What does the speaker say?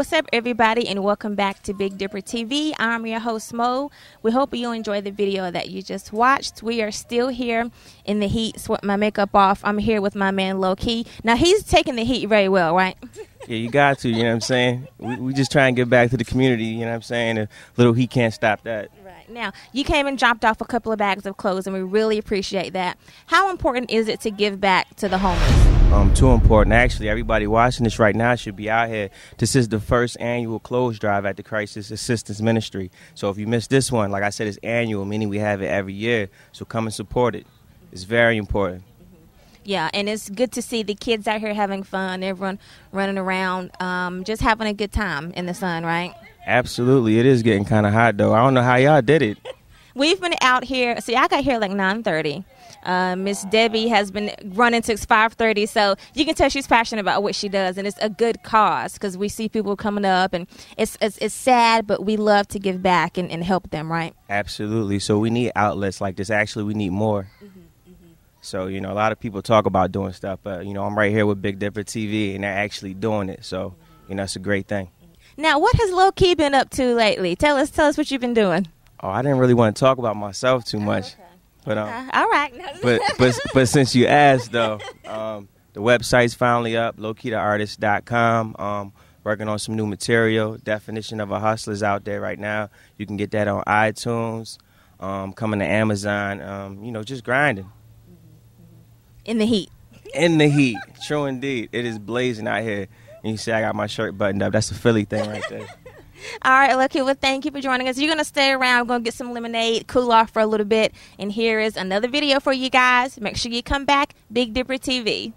What's up, everybody, and welcome back to Big Dipper TV. I'm your host, Mo. We hope you enjoy the video that you just watched. We are still here in the heat, sweat my makeup off. I'm here with my man, Lo-key. Now, he's taking the heat very well, right? Yeah, you got to, you know what I'm saying? We, we just try and get back to the community, you know what I'm saying? A little heat can't stop that. Right. Now, you came and dropped off a couple of bags of clothes, and we really appreciate that. How important is it to give back to the homeless? Um, too important. Actually, everybody watching this right now should be out here. This is the first annual clothes drive at the Crisis Assistance Ministry. So if you missed this one, like I said, it's annual, meaning we have it every year. So come and support it. It's very important. Yeah, and it's good to see the kids out here having fun, everyone running around, um, just having a good time in the sun, right? Absolutely. It is getting kind of hot, though. I don't know how y'all did it. We've been out here. See, I got here like 9:30. Uh, Miss Debbie has been running since 5:30, so you can tell she's passionate about what she does, and it's a good cause because we see people coming up, and it's it's, it's sad, but we love to give back and, and, help them, right? Absolutely. So we need outlets like this. Actually, we need more. Mm-hmm, mm-hmm. So you know, a lot of people talk about doing stuff, but you know, I'm right here with Big Dipper TV, and they're actually doing it. So you know, it's a great thing. Now, what has Lo-key been up to lately? Tell us, tell us what you've been doing. Oh, I didn't really want to talk about myself too much. Oh, okay. But um, uh, all right. but but but since you asked though, um, the website's finally up, lokeytheartist.com. Um, working on some new material. Definition of a hustler's out there right now. You can get that on iTunes. Um, coming to Amazon. Um, you know, just grinding. In the heat. In the heat. True indeed. It is blazing out here. And you see, I got my shirt buttoned up. That's a Philly thing right there. All right, Lucky. Well, thank you for joining us. You're going to stay around. We're going to get some lemonade, cool off for a little bit. And here is another video for you guys. Make sure you come back. Big Dipper TV.